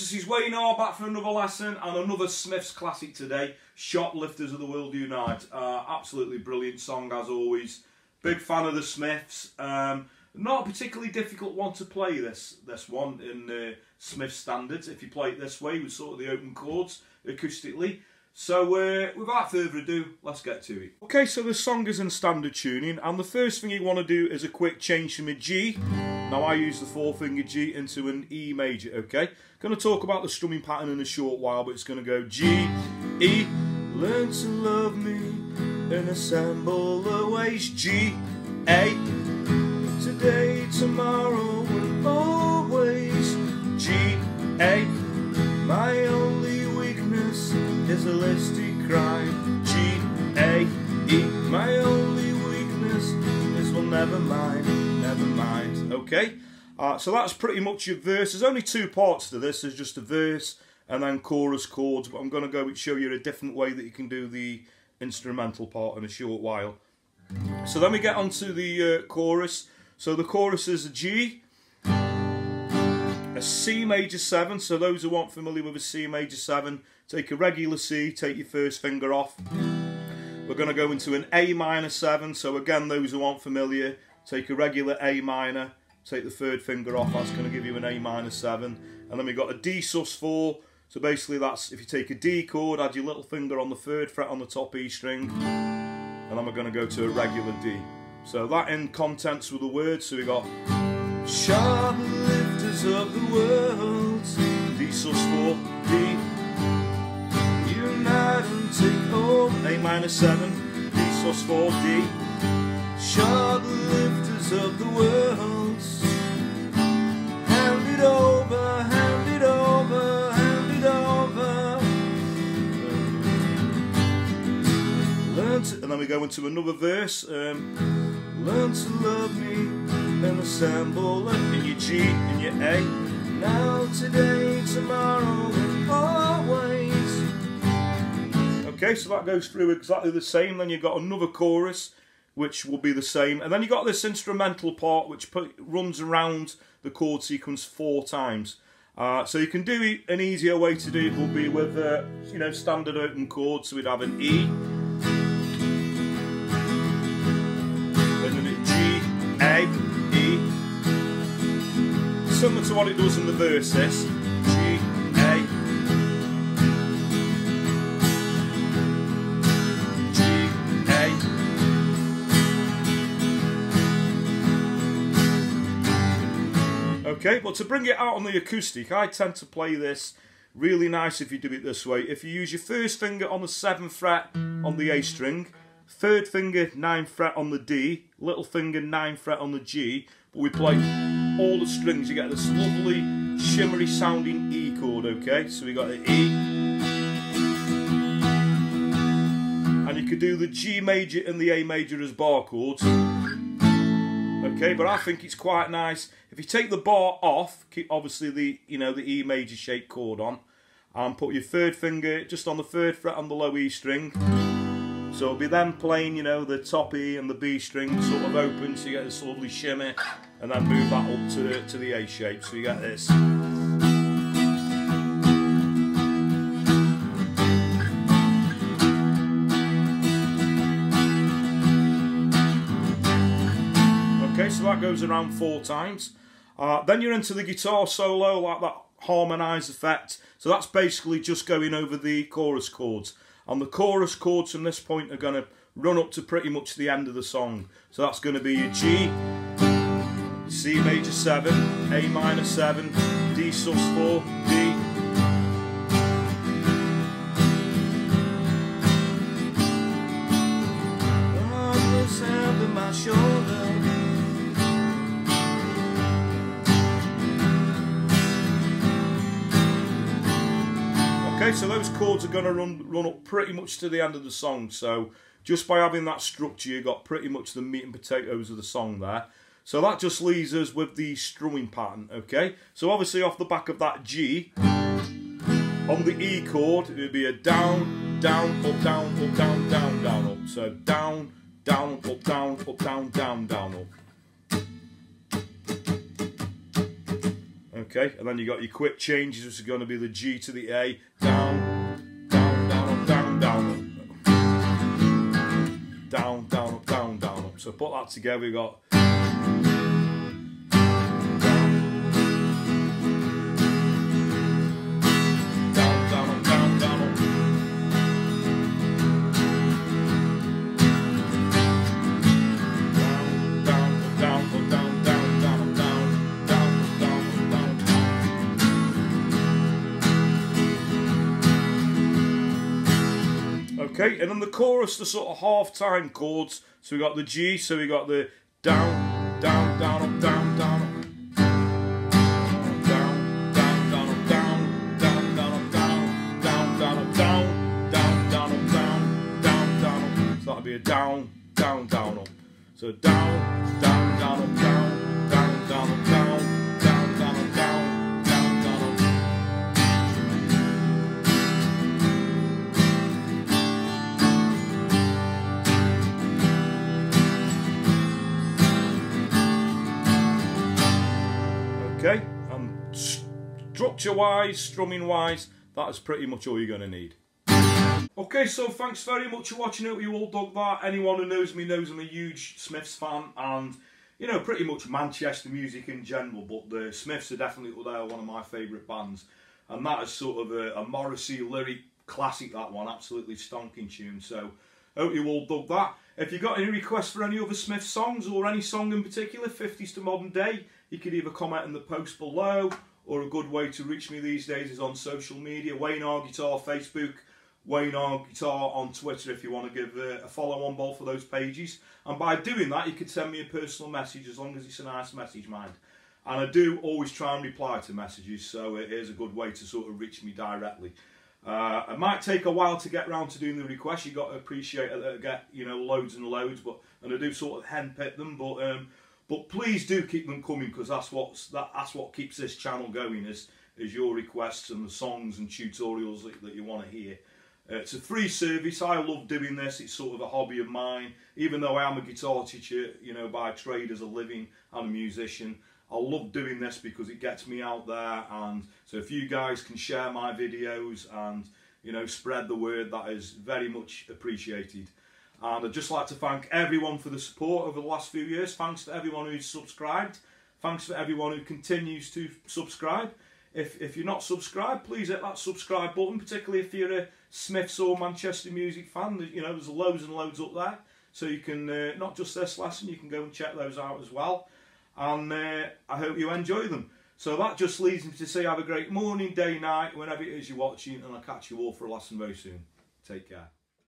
this is Wayne back for another lesson and another Smiths classic today. Shoplifters of the World Unite. Uh, absolutely brilliant song as always. Big fan of the Smiths. Um, not a particularly difficult one to play this this one in uh, Smith standards. If you play it this way with sort of the open chords acoustically. So uh, without further ado, let's get to it. Okay, so the song is in standard tuning and the first thing you want to do is a quick change from a G. Now I use the four finger G into an E major, okay? To talk about the strumming pattern in a short while, but it's to go G, E, learn to love me and assemble the ways, G, A, today, tomorrow and always, G, A, my only weakness is a listy crime, G, A, E, my only never mind, never mind, okay? Uh, so that's pretty much your verse. There's only two parts to this. There's just a verse and then chorus chords. But I'm going to go and show you a different way that you can do the instrumental part in a short while. So then we get onto the uh, chorus. So the chorus is a G, a C major 7. So those who aren't familiar with a C major 7, take a regular C, take your first finger off. We're going to go into an A minor 7. So again, those who aren't familiar, take a regular A minor, take the third finger off, that's going to give you an A minor 7. And then we've got a D sus4, so basically that's, if you take a D chord, add your little finger on the third fret on the top E string, and then we're going to go to a regular D. So that in contents with the words, so we got Shoplifters of the world, D sus4, D, unite and take A minor 7, D sus4, D, Shoplifters of the world, hand it over, hand it over, hand it over. Learn to, and then we go into another verse. Um, learn to love me and assemble it in your G and your A. Now, today, tomorrow, and always. Okay, so that goes through exactly the same. Then you've got another chorus, which will be the same. And then you've got this instrumental part, which put, runs around the chord sequence four times. Uh, so you can do an easier way to do it will be with, uh, you know, standard open chords. So we'd have an E, then a G, A, E, similar to what it does in the verses. Okay, but to bring it out on the acoustic, I tend to play this really nice if you do it this way. If you use your first finger on the 7th fret on the A string, third finger 9th fret on the D, little finger 9th fret on the G, but we play all the strings, you get this lovely shimmery sounding E chord, okay? So we got the E, and you could do the G major and the A major as bar chords. Okay, but I think it's quite nice. If you take the bar off, keep obviously the you know the E major shape chord on, and put your third finger just on the third fret on the low E string. So it'll be then playing, you know, the top E and the B string sort of open, so you get this lovely shimmy, and then move that up to to the A shape. So you get this. Okay, so that goes around four times. Uh, then you're into the guitar solo, like that harmonised effect. So that's basically just going over the chorus chords. And the chorus chords from this point are going to run up to pretty much the end of the song. So that's going to be a G, C major 7, A minor 7, D sus 4, D, Okay, so those chords are going to run run up pretty much to the end of the song. So just by having that structure, you got pretty much the meat and potatoes of the song there. So that just leaves us with the strumming pattern, okay? So obviously off the back of that G, on the E chord, it would be a down, down, up, down, up, down, down, down, up. So down, down, up, down, up, down, down, down, up. Okay, and then you got your quick changes, which are going to be the G to the A, down, down, down, down, down, down, down, down, down. So put that together, you got Okay, and then the chorus, the sort of half-time chords. So we got the G, so we got the down, down, down, up, down, down, up. So that'll be a down, down, down, up. So down, structure wise, strumming wise, that is pretty much all you're going to need. Okay, so thanks very much for watching it. You all dug that. Anyone who knows me knows I'm a huge Smiths fan and, you know, pretty much Manchester music in general, but the Smiths are definitely they're one of my favourite bands. And that is sort of a, a Morrissey lyric classic, that one. Absolutely stonking tune. So, hope you all dug that. If you've got any requests for any other Smith songs or any song in particular, 50s to modern day, you could either comment in the post below or a good way to reach me these days is on social media. Wayne R Guitar Facebook, Wayne R Guitar on Twitter if you want to give a, follow on both of those pages. And by doing that, you could send me a personal message as long as it's a nice message, mind. And I do always try and reply to messages, so it is a good way to sort of reach me directly. Uh, it might take a while to get round to doing the requests. You've got to appreciate that I get you know loads and loads, but and I do sort of handpick them. But um, but please do keep them coming because that's what's that, that's what keeps this channel going is is your requests and the songs and tutorials that, that you want to hear. Uh, it's a free service. I love doing this. It's sort of a hobby of mine. Even though I am a guitar teacher, you know, by trade as a living and a musician, I love doing this because it gets me out there and so if you guys can share my videos and you know spread the word that is very much appreciated and I'd just like to thank everyone for the support over the last few years thanks to everyone who's subscribed thanks for everyone who continues to subscribe if, if you're not subscribed please hit that subscribe button particularly if you're a Smiths or Manchester music fan you know there's loads and loads up there so you can uh, not just this lesson you can go and check those out as well and uh, I hope you enjoy them. So that just leads me to say have a great morning, day, night, whenever it is you're watching, and I'll catch you all for a lesson very soon. Take care.